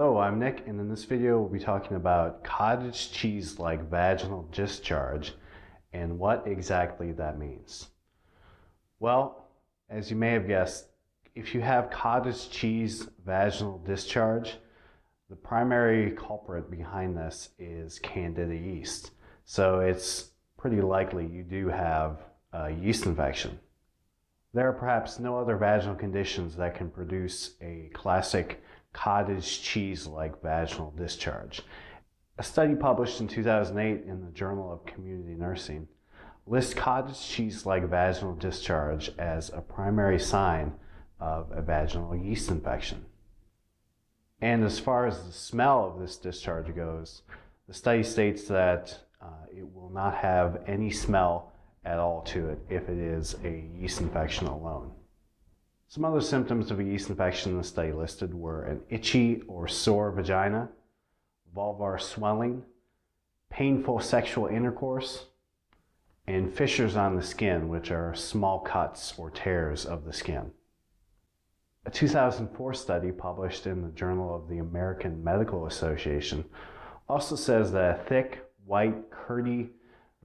I'm Nick, and in this video we'll be talking about cottage cheese-like vaginal discharge and what exactly that means. Well, as you may have guessed, if you have cottage cheese vaginal discharge, the primary culprit behind this is candida yeast. So it's pretty likely you do have a yeast infection. There are perhaps no other vaginal conditions that can produce a classic cottage cheese like vaginal discharge. A study published in 2008 in the Journal of Community Nursing lists cottage cheese like vaginal discharge as a primary sign of a vaginal yeast infection. And as far as the smell of this discharge goes, the study states that uh, it will not have any smell at all to it if it is a yeast infection alone. Some other symptoms of a yeast infection in the study listed were an itchy or sore vagina, vulvar swelling, painful sexual intercourse, and fissures on the skin, which are small cuts or tears of the skin. A 2004 study published in the Journal of the American Medical Association also says that a thick, white, curdy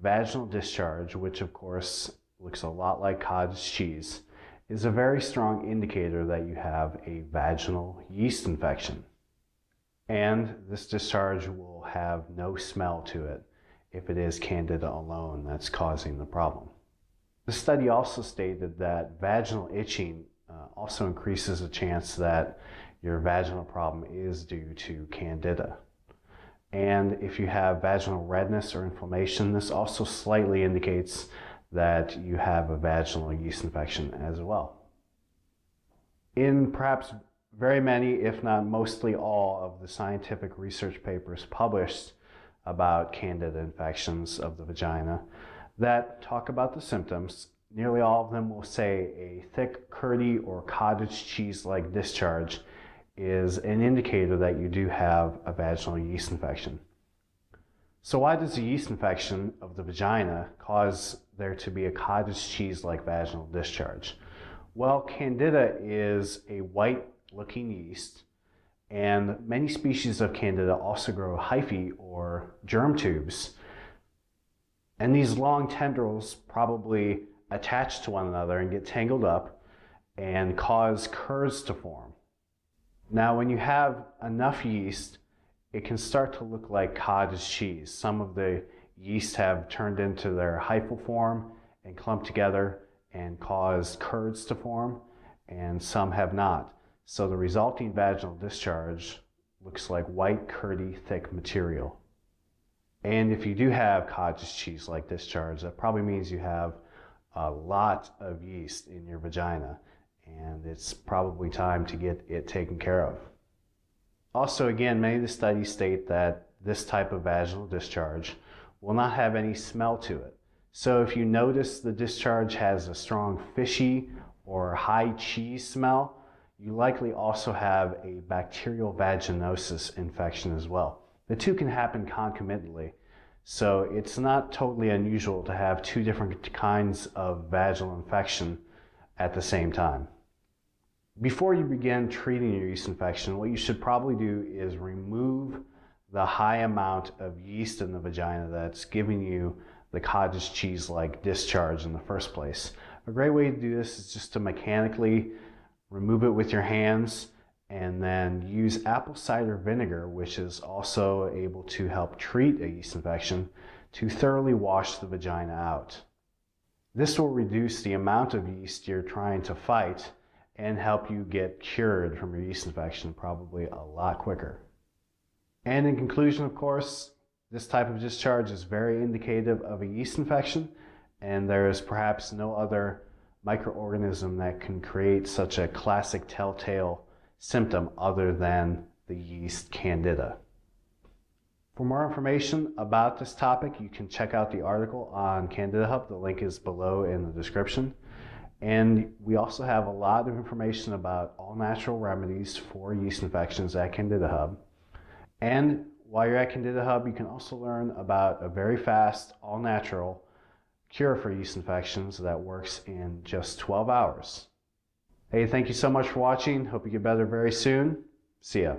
vaginal discharge, which of course looks a lot like cottage cheese, is a very strong indicator that you have a vaginal yeast infection. And this discharge will have no smell to it if it is candida alone that's causing the problem. The study also stated that vaginal itching uh, also increases the chance that your vaginal problem is due to candida. And if you have vaginal redness or inflammation, this also slightly indicates that you have a vaginal yeast infection as well. In perhaps very many, if not mostly all, of the scientific research papers published about candida infections of the vagina that talk about the symptoms, nearly all of them will say a thick, curdy, or cottage cheese like discharge is an indicator that you do have a vaginal yeast infection. So, why does a yeast infection of the vagina cause there to be a cottage cheese like vaginal discharge? Well, Candida is a white looking yeast, and many species of Candida also grow hyphae or germ tubes. And these long tendrils probably attach to one another and get tangled up and cause curds to form. Now, when you have enough yeast, it can start to look like cottage cheese. Some of the yeast have turned into their hyphal form and clumped together and caused curds to form, and some have not. So the resulting vaginal discharge looks like white, curdy, thick material. And if you do have cottage cheese like discharge, that probably means you have a lot of yeast in your vagina, and it's probably time to get it taken care of. Also, again, many of the studies state that this type of vaginal discharge will not have any smell to it. So if you notice the discharge has a strong fishy or high cheese smell, you likely also have a bacterial vaginosis infection as well. The two can happen concomitantly. So it's not totally unusual to have two different kinds of vaginal infection at the same time. Before you begin treating your yeast infection, what you should probably do is remove the high amount of yeast in the vagina that's giving you the cottage cheese like discharge in the first place. A great way to do this is just to mechanically remove it with your hands and then use apple cider vinegar, which is also able to help treat a yeast infection, to thoroughly wash the vagina out. This will reduce the amount of yeast you're trying to fight and help you get cured from your yeast infection probably a lot quicker. And in conclusion, of course, this type of discharge is very indicative of a yeast infection, and there is perhaps no other microorganism that can create such a classic telltale symptom other than the yeast candida. For more information about this topic, you can check out the article on Candida Hub. The link is below in the description. And we also have a lot of information about all natural remedies for yeast infections at Candida Hub. And while you're at Candida Hub, you can also learn about a very fast, all natural cure for yeast infections that works in just 12 hours. Hey, thank you so much for watching. Hope you get better very soon. See ya.